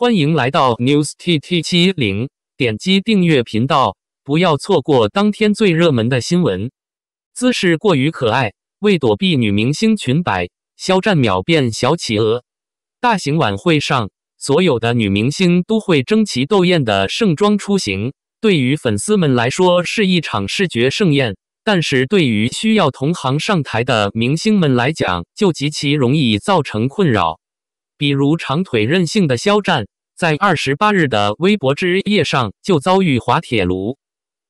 欢迎来到 News TT 七零，点击订阅频道，不要错过当天最热门的新闻。姿势过于可爱，为躲避女明星裙摆，肖战秒变小企鹅。大型晚会上，所有的女明星都会争奇斗艳的盛装出行，对于粉丝们来说是一场视觉盛宴。但是对于需要同行上台的明星们来讲，就极其容易造成困扰。比如长腿任性的肖战，在二十八日的微博之夜上就遭遇滑铁卢。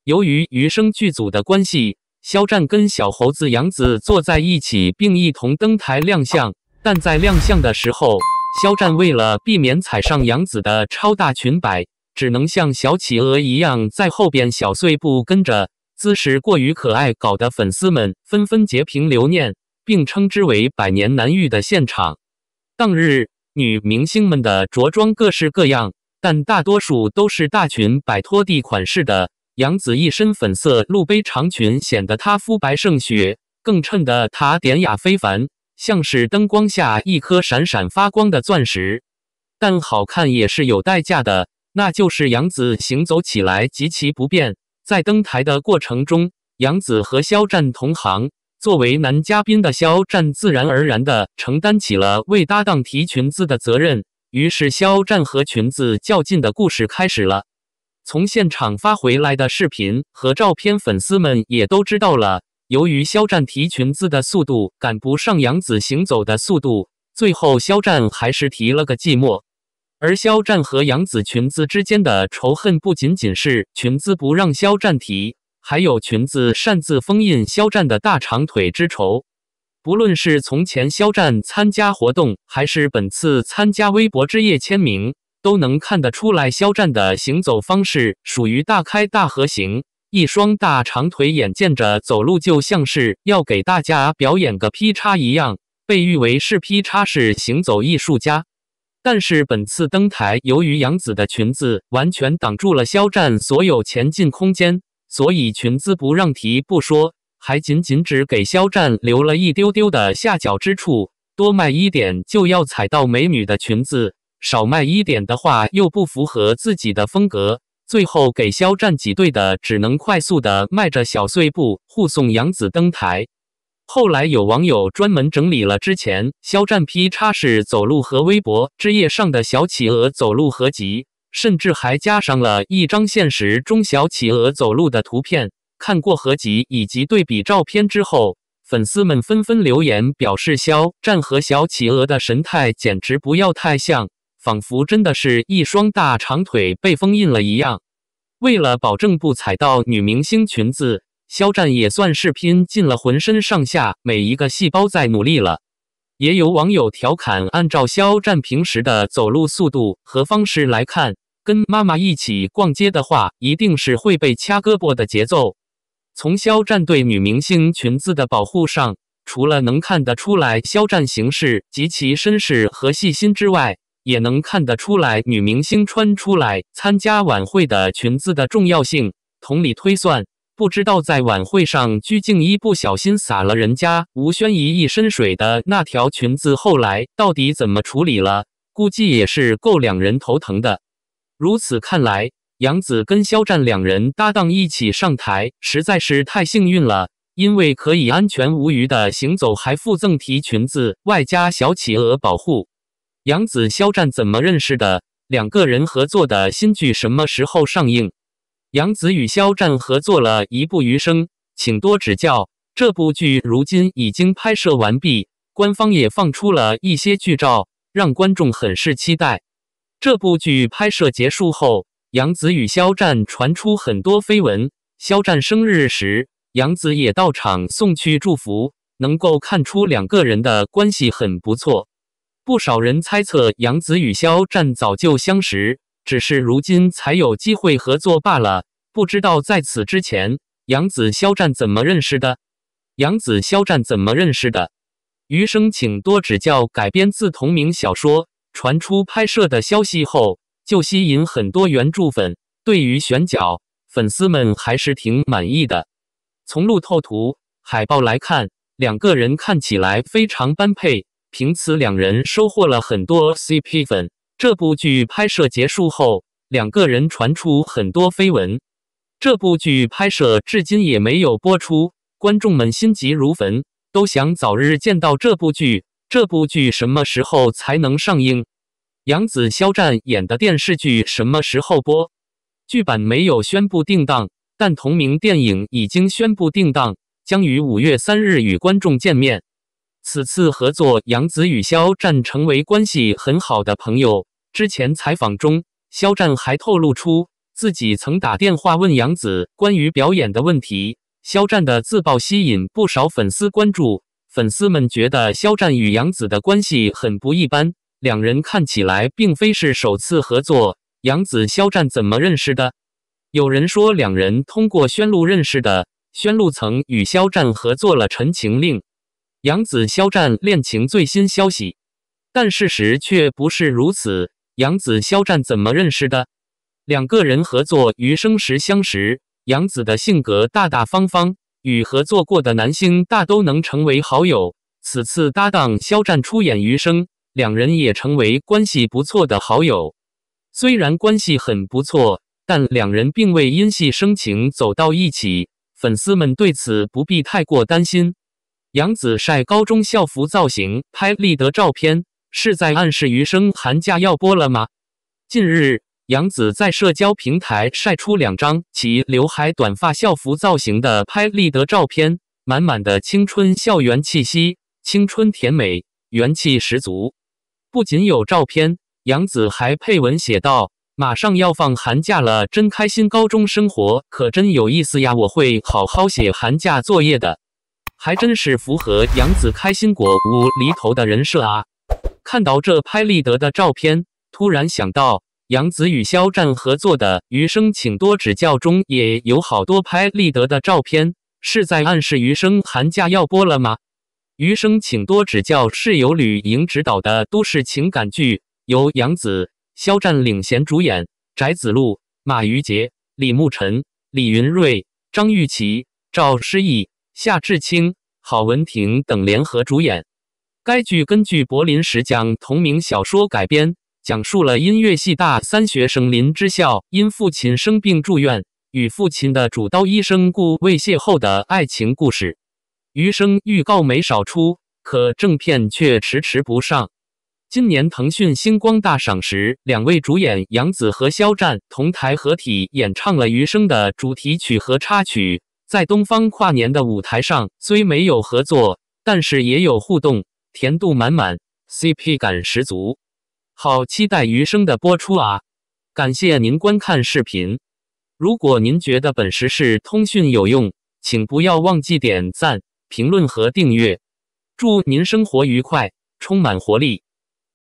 由于余生剧组的关系，肖战跟小猴子杨紫坐在一起，并一同登台亮相。但在亮相的时候，肖战为了避免踩上杨紫的超大裙摆，只能像小企鹅一样在后边小碎步跟着。姿势过于可爱，搞得粉丝们纷纷截屏留念，并称之为百年难遇的现场。当日，女明星们的着装各式各样，但大多数都是大裙摆拖地款式的。杨紫一身粉色露背长裙，显得她肤白胜雪，更衬得她典雅非凡，像是灯光下一颗闪闪发光的钻石。但好看也是有代价的，那就是杨紫行走起来极其不便。在登台的过程中，杨紫和肖战同行，作为男嘉宾的肖战自然而然地承担起了为搭档提裙子的责任。于是，肖战和裙子较劲的故事开始了。从现场发回来的视频和照片，粉丝们也都知道了。由于肖战提裙子的速度赶不上杨紫行走的速度，最后肖战还是提了个寂寞。而肖战和杨紫裙子之间的仇恨，不仅仅是裙子不让肖战提，还有裙子擅自封印肖战的大长腿之仇。不论是从前肖战参加活动，还是本次参加微博之夜签名，都能看得出来，肖战的行走方式属于大开大合型，一双大长腿眼见着走路就像是要给大家表演个劈叉一样，被誉为是劈叉式行走艺术家。但是本次登台，由于杨紫的裙子完全挡住了肖战所有前进空间，所以裙子不让提不说，还仅仅只给肖战留了一丢丢的下脚之处。多迈一点就要踩到美女的裙子，少迈一点的话又不符合自己的风格。最后给肖战挤兑的，只能快速的迈着小碎步护送杨紫登台。后来有网友专门整理了之前肖战劈叉式走路和微博之夜上的小企鹅走路合集，甚至还加上了一张现实中小企鹅走路的图片。看过合集以及对比照片之后，粉丝们纷纷留言表示，肖战和小企鹅的神态简直不要太像，仿佛真的是一双大长腿被封印了一样。为了保证不踩到女明星裙子。肖战也算是拼尽了浑身上下每一个细胞在努力了。也有网友调侃，按照肖战平时的走路速度和方式来看，跟妈妈一起逛街的话，一定是会被掐胳膊的节奏。从肖战对女明星裙子的保护上，除了能看得出来肖战行事极其绅士和细心之外，也能看得出来女明星穿出来参加晚会的裙子的重要性。同理推算。不知道在晚会上，鞠婧祎不小心洒了人家吴宣仪一身水的那条裙子，后来到底怎么处理了？估计也是够两人头疼的。如此看来，杨紫跟肖战两人搭档一起上台，实在是太幸运了，因为可以安全无虞的行走，还附赠提裙子，外加小企鹅保护。杨紫、肖战怎么认识的？两个人合作的新剧什么时候上映？杨紫与肖战合作了一部《余生》，请多指教。这部剧如今已经拍摄完毕，官方也放出了一些剧照，让观众很是期待。这部剧拍摄结束后，杨紫与肖战传出很多绯闻。肖战生日时，杨紫也到场送去祝福，能够看出两个人的关系很不错。不少人猜测，杨紫与肖战早就相识。只是如今才有机会合作罢了，不知道在此之前，杨紫肖战怎么认识的？杨紫肖战怎么认识的？余生，请多指教。改编自同名小说，传出拍摄的消息后，就吸引很多原著粉。对于选角，粉丝们还是挺满意的。从路透图、海报来看，两个人看起来非常般配，凭此两人收获了很多 CP 粉。这部剧拍摄结束后，两个人传出很多绯闻。这部剧拍摄至今也没有播出，观众们心急如焚，都想早日见到这部剧。这部剧什么时候才能上映？杨紫、肖战演的电视剧什么时候播？剧版没有宣布定档，但同名电影已经宣布定档，将于五月三日与观众见面。此次合作，杨紫与肖战成为关系很好的朋友。之前采访中，肖战还透露出自己曾打电话问杨紫关于表演的问题。肖战的自曝吸引不少粉丝关注，粉丝们觉得肖战与杨紫的关系很不一般，两人看起来并非是首次合作。杨紫、肖战怎么认识的？有人说两人通过宣路认识的，宣路曾与肖战合作了《陈情令》。杨紫、肖战恋情最新消息，但事实却不是如此。杨紫、肖战怎么认识的？两个人合作《余生》时相识。杨紫的性格大大方方，与合作过的男星大都能成为好友。此次搭档肖战出演《余生》，两人也成为关系不错的好友。虽然关系很不错，但两人并未因戏生情走到一起。粉丝们对此不必太过担心。杨紫晒高中校服造型拍立得照片，是在暗示余生寒假要播了吗？近日，杨紫在社交平台晒出两张其刘海短发校服造型的拍立得照片，满满的青春校园气息，青春甜美，元气十足。不仅有照片，杨紫还配文写道：“马上要放寒假了，真开心，高中生活可真有意思呀！我会好好写寒假作业的。”还真是符合杨紫开心果无厘头的人设啊！看到这拍立得的照片，突然想到杨紫与肖战合作的《余生，请多指教》中也有好多拍立得的照片，是在暗示《余生》寒假要播了吗？《余生，请多指教》是由吕莹执导的都市情感剧，由杨紫、肖战领衔主演，翟子路、马瑜杰、李牧晨、李云瑞、张玉琪、赵诗意。夏志清、郝文婷等联合主演。该剧根据柏林石匠同名小说改编，讲述了音乐系大三学生林之孝因父亲生病住院，与父亲的主刀医生顾未邂逅的爱情故事。余生预告没少出，可正片却迟迟不上。今年腾讯星光大赏时，两位主演杨紫和肖战同台合体演唱了《余生》的主题曲和插曲。在东方跨年的舞台上，虽没有合作，但是也有互动，甜度满满，CP 感十足，好期待余生的播出啊！感谢您观看视频，如果您觉得本时事通讯有用，请不要忘记点赞、评论和订阅，祝您生活愉快，充满活力。